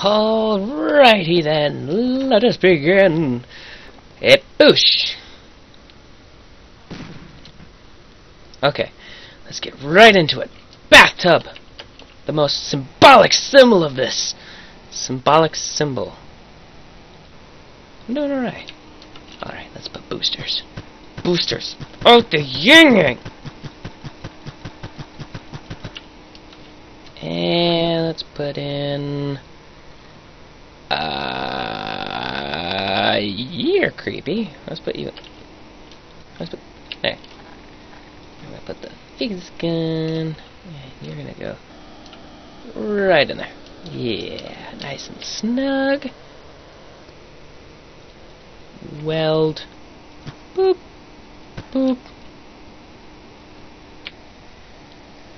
Alrighty then, let us begin. A boosh. Okay, let's get right into it. Bathtub! The most symbolic symbol of this. Symbolic symbol. I'm doing alright. Alright, let's put boosters. Boosters. Oh, the yin yang! And let's put in... Uh, you're creepy. Let's put you... Let's put... There. I'm gonna put the Figs gun. You're gonna go right in there. Yeah, nice and snug. Weld. Boop. Boop.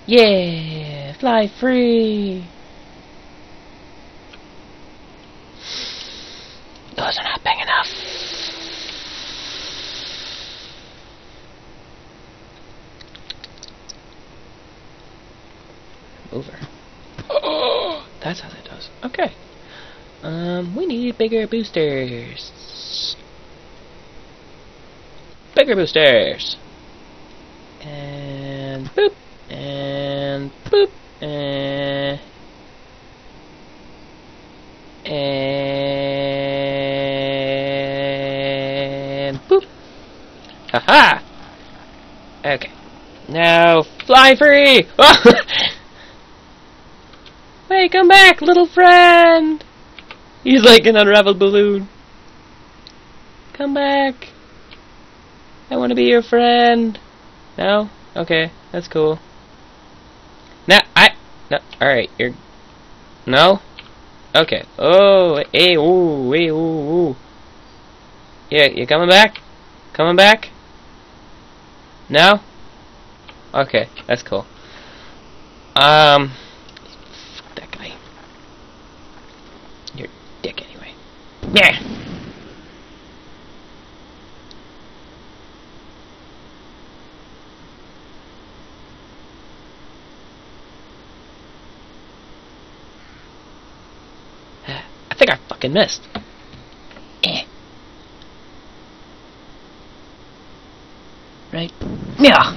Yeah, fly free. Those are not big enough. Over. That's how that does. Okay. Um, we need bigger boosters. Bigger boosters. And boop. And boop. And and boop. Haha. Okay. Now fly free. Hey, come back, little friend! He's like an unraveled balloon. Come back. I want to be your friend. No? Okay, that's cool. Now, I... No, alright, you're... No? Okay. Oh, hey, ooh, hey, ooh, ooh. Yeah, you coming back? Coming back? No? Okay, that's cool. Um... That guy. You're a dick anyway. Yeah. I think I fucking missed. Eh. Right? Yeah.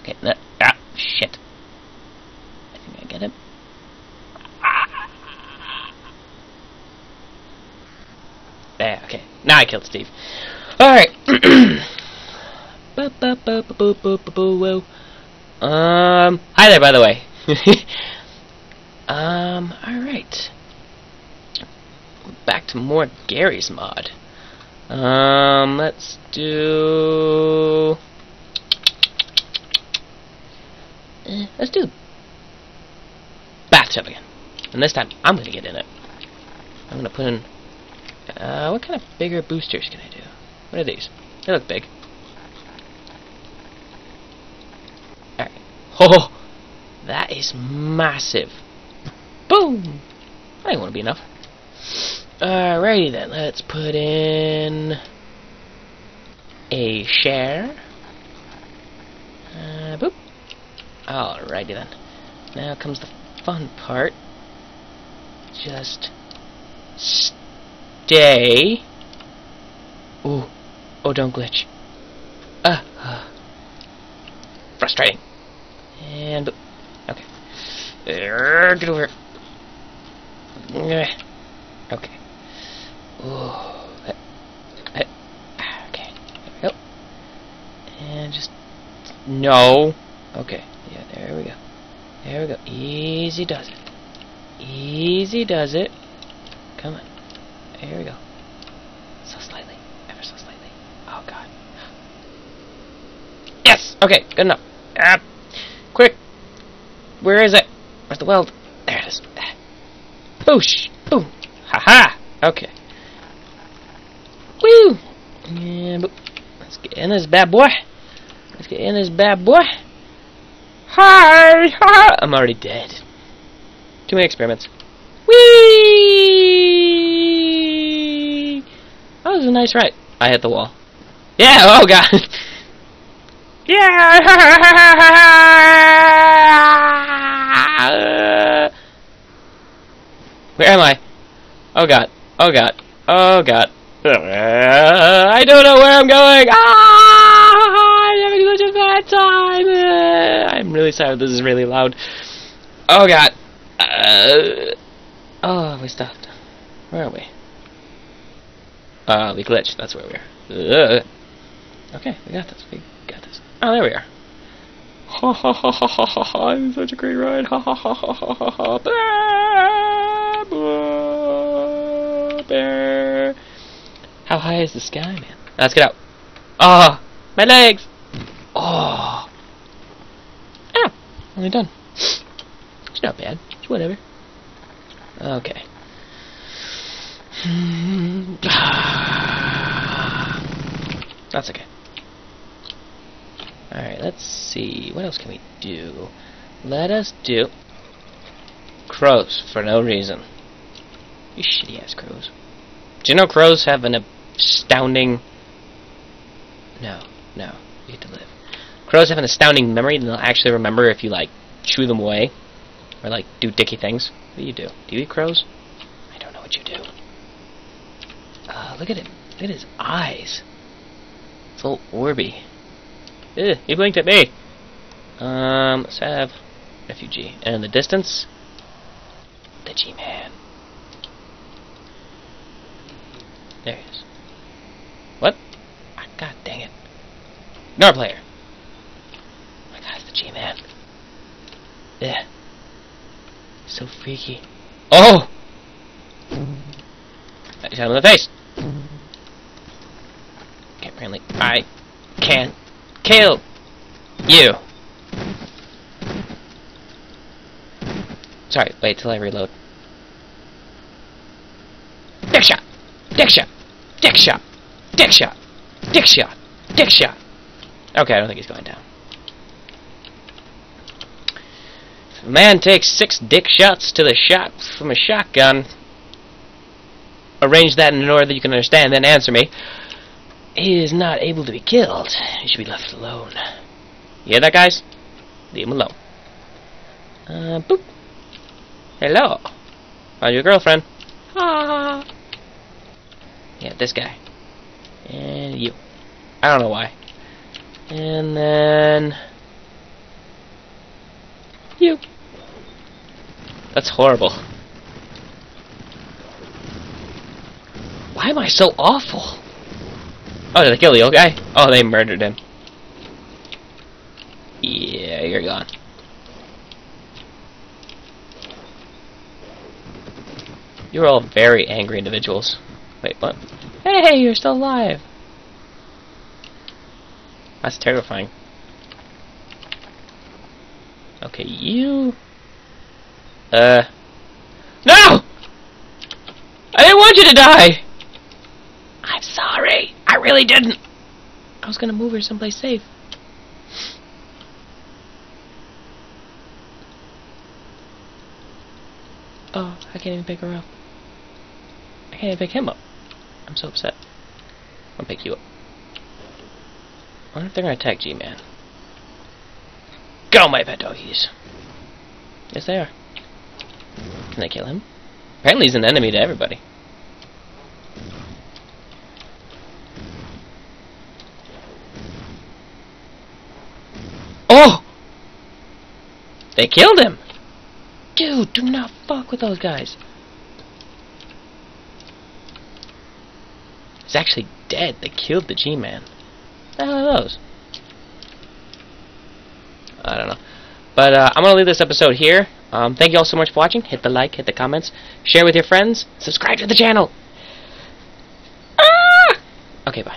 Okay, that, ah, shit. I think I get it. There, okay. Now I killed Steve. Alright. um, hi there, by the way. um, alright. Back to more Garry's mod. Um, let's do... Eh, let's do bathtub again. And this time, I'm gonna get in it. I'm gonna put in... Uh, what kind of bigger boosters can I do? What are these? They look big. Alright. Oh! That is massive. Boom! I want to be enough. Alrighty then, let's put in... A share. Uh, boop. Alrighty then. Now comes the fun part. Just stay. Ooh. Oh, don't glitch. Ah. Uh, frustrating. And okay. Get over. Okay. Ooh. Okay. There we go. And just no. Okay. Yeah, there we go. There we go. Easy does it. Easy does it. Come on. There we go. So slightly. Ever so slightly. Oh god. Yes! Okay, good enough. Ah, quick! Where is it? Where's the weld? There it is. Boosh! Boom! Haha! -ha. Okay. Woo! Boop. Let's get in this bad boy. Let's get in this bad boy. Hi! Hi! I'm already dead. Too many experiments. Whee! That was a nice ride. I hit the wall. Yeah! Oh god! yeah! Where am I? Oh god. Oh god. Oh god. I don't know where I'm going. Ah! I'm having such a bad time. Uh, I'm really sorry. This is really loud. Oh god. Uh, oh, we stopped. Where are we? Uh, we glitched. That's where we are. Uh, okay, we got this. We got this. Oh, there we are. Ha ha ha ha ha ha ha! Such a great ride. Ha ha ha ha ha ha ha! Bear. How high is the sky, man? Let's get out. Ah, oh, my legs. Oh. Ah, only done. It's not bad. It's whatever. Okay. That's okay. Alright, let's see. What else can we do? Let us do... Crows, for no reason. You shitty-ass crows. Do you know crows have an astounding... No, no. You get to live. Crows have an astounding memory, and they'll actually remember if you, like, chew them away. Or, like, do dicky things. What do you do? Do you eat crows? I don't know what you do. Look at him. Look at his eyes. It's a little orby. Ugh, he blinked at me. Um, have refugee. And in the distance, the G-Man. There he is. What? Ah, God dang it. Ignore player. Oh my God, it's the G-Man. Yeah. So freaky. Oh! I shot him in the face. Okay, apparently I can kill you. Sorry, wait till I reload. Dick shot! Dick shot! Dick shot! Dick shot! Dick shot! Dick shot! Okay, I don't think he's going down. If a man takes six dick shots to the shot from a shotgun, arrange that in an order that you can understand, then answer me. He is not able to be killed. He should be left alone. You hear that, guys? Leave him alone. Uh, boop. Hello. Find your girlfriend. Ha. Yeah, this guy. And you. I don't know why. And then... You. That's horrible. Why am I so awful? Oh, did they kill the old guy? Oh, they murdered him. Yeah, you're gone. You're all very angry individuals. Wait, what? Hey hey, you're still alive! That's terrifying. Okay, you... Uh... No! I didn't want you to die! Really didn't. I was gonna move her someplace safe. Oh, I can't even pick her up. I can't even pick him up. I'm so upset. I'll pick you up. I wonder if they're gonna attack G-Man. Go, my pet doggies! Yes, they are. Can they kill him? Apparently he's an enemy to everybody. Oh! They killed him! Dude, do not fuck with those guys. He's actually dead. They killed the G-Man. The hell are those? I don't know. But uh, I'm going to leave this episode here. Um, thank you all so much for watching. Hit the like, hit the comments, share with your friends, subscribe to the channel. Ah! Okay, bye.